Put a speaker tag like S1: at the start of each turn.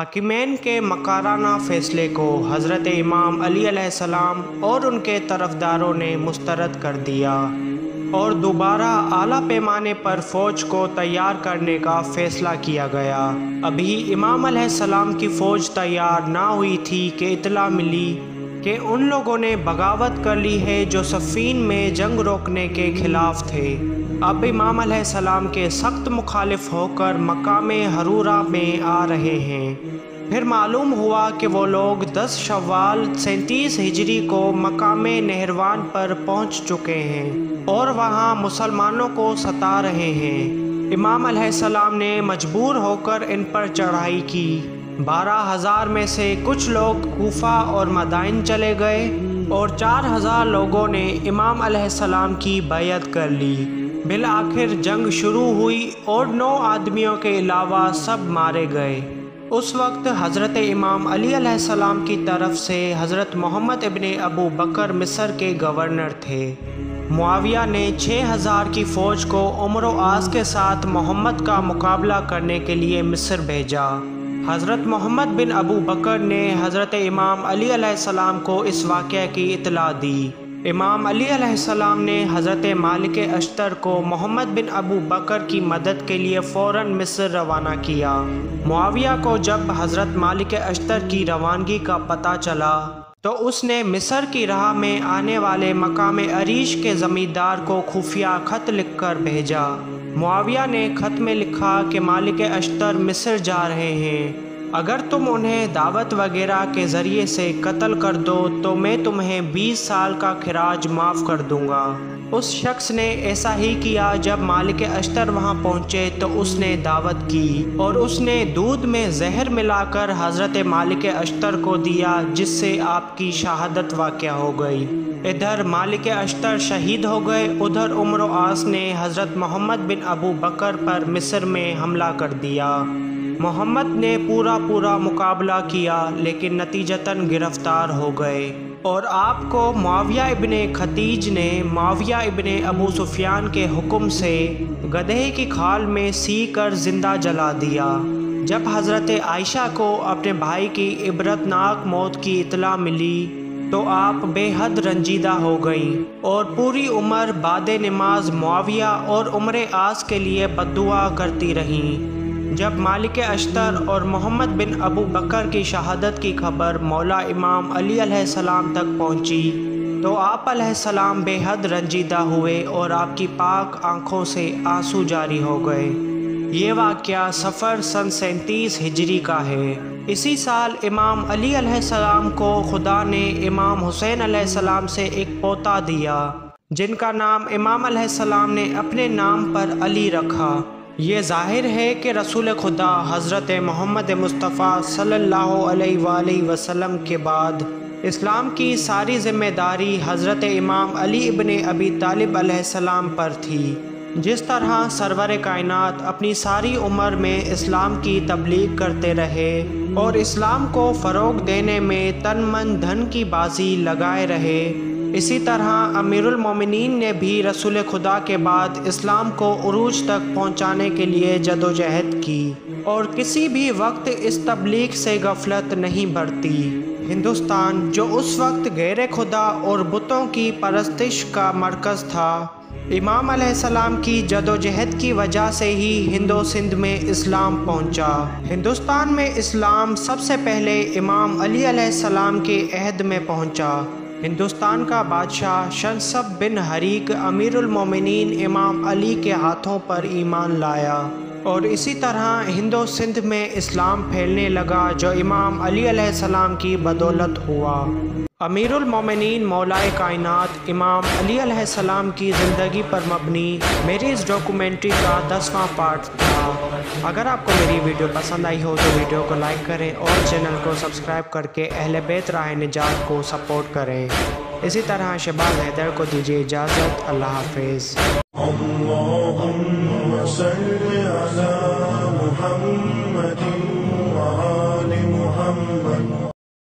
S1: हकीमैन के मकाराना फैसले को हज़रत इमाम अली सलाम और उनके तरफदारों ने मुस्तरद कर दिया और दोबारा आला पैमाने पर फ़ौज को तैयार करने का फ़ैसला किया गया। अभी इमाम सलाम की फ़ौज तैयार ना हुई थी कि इतला मिली कि उन लोगों ने बगावत कर ली है जो सफ़ीन में जंग रोकने के ख़िलाफ़ थे। अब इमाम सलाम के सख्त मुखालिफ होकर मकाम हरूरा में आ रहे हैं। फिर मालूम हुआ कि वो लोग 10 शवाल सैंतीस हिजरी को मकाम नहरवान पर पहुँच चुके हैं और वहाँ मुसलमानों को सता रहे हैं। इमाम सलाम ने मजबूर होकर इन पर चढ़ाई की। बारह हज़ार में से कुछ लोग कोफा और मदाइन चले गए और चार हज़ार लोगों ने इमाम सलाम की बैत कर ली। बिल आखिर जंग शुरू हुई और नौ आदमियों के अलावा सब मारे गए। उस वक्त हज़रत इमाम अली सलाम की तरफ़ से हज़रत मोहम्मद इबन अबू बकर मिस्र के गवर्नर थे। मुआविया ने 6000 की फ़ौज को उम्र आस के साथ मोहम्मद का मुकाबला करने के लिए मिस्र भेजा। हज़रत मोहम्मद बिन अबू बकर ने हज़रत इमाम अली सलाम को इस वाक़ की इतला दी। इमाम अली सलाम ने हज़रत मालिक अश्तर को मोहम्मद बिन अबू बकर की मदद के लिए फ़ौर मिस्र रवाना किया। मुआविया को जब हज़रत मालिक अश्तर की रवानगी का पता चला तो उसने मिस्र की राह में आने वाले मकाम अरीश के ज़मींदार को खुफिया ख़त लिखकर भेजा। मुआविया ने ख़त में लिखा कि मालिक अश्तर मिस्र जा रहे हैं। अगर तुम उन्हें दावत वगैरह के ज़रिए से कत्ल कर दो तो मैं तुम्हें 20 साल का खराज माफ़ कर दूँगा। उस शख्स ने ऐसा ही किया जब मालिक अश्तर वहाँ पहुँचे तो उसने दावत की और उसने दूध में जहर मिलाकर हज़रत मालिक अश्तर को दिया, जिससे आपकी शहादत वाक़ हो गई। इधर मालिक अश्तर शहीद हो गए, उधर उम्र आस ने हज़रत मोहम्मद बिन अबू बकर पर मिस्र में हमला कर दिया। मोहम्मद ने पूरा पूरा मुकाबला किया, लेकिन नतीजतन गिरफ़्तार हो गए। और आपको माविया इबन खतीज ने माविया इबन अबू सुफियान के हुक्म से गधे की खाल में सी कर ज़िंदा जला दिया। जब हज़रत आयशा को अपने भाई की इबरतनाक मौत की इतला मिली तो आप बेहद रंजीदा हो गईं और पूरी उम्र बाद नमाज़ मुआविया और उम्र आस के लिए बदुआ करती रहीं। जब मालिक अश्तर और मोहम्मद बिन अबू बकर की शहादत की खबर मौला इमाम अली सलाम तक पहुँची तो आप सलाम बेहद रंजीदा हुए और आपकी पाक आँखों से आँसू जारी हो गए। ये वाक़ सफ़र सन सैंतीस हिजरी का है। इसी साल इमाम अली सलाम को खुदा ने इमाम हुसैन सलाम से एक पोता दिया, जिनका नाम इमाम सलाम ने अपने नाम पर अली रखा। ये ज़ाहिर है कि रसूल खुदा हज़रत मोहम्मद मुस्तफ़ा सल्लल्लाहु अलैहि वसल्लम के बाद इस्लाम की सारी ज़िम्मेदारी हज़रत इमाम अली इबन अबी तालिब अलैहिस्सलाम पर थी। जिस तरह सरवर कायनात अपनी सारी उम्र में इस्लाम की तबलीग करते रहे और इस्लाम को फ़रोग देने में तन मन धन की बाजी लगाए रहे इसी तरह अमीरुलमोमिनीन ने भी रसूल खुदा के बाद इस्लाम को उरूज तक पहुँचाने के लिए जदोजहद की और किसी भी वक्त इस तबलीग से गफलत नहीं बढ़ती हिंदुस्तान, जो उस वक्त गैर खुदा और बुतों की परस्तिश का मरकज़ था, इमाम सलाम की जदोजहद की वजह से ही हिंदो सिंध में इस्लाम पहुँचा। हिंदुस्तान में इस्लाम सबसे पहले इमाम अली सलाम के अहद में पहुँचा। हिंदुस्तान का बादशाह शनसब बिन हरीक अमीरुल मोमिनीन इमाम अली के हाथों पर ईमान लाया। और इसी तरह हिंदो सिंध में इस्लाम फैलने लगा, जो इमाम अली सलाम की बदौलत हुआ। अमीरुलमोमिनीन मौलाए कायनात, इमाम अली सलाम की ज़िंदगी पर मबनी, मेरी इस डॉक्यूमेंट्री का दसवां पार्ट था। अगर आपको मेरी वीडियो पसंद आई हो तो वीडियो को लाइक करें और चैनल को सब्सक्राइब करके अहल बैत राह निजात को सपोर्ट करें। इसी तरह शबाब हैदर को दीजिए इजाज़त अल्लाह हाफिज़।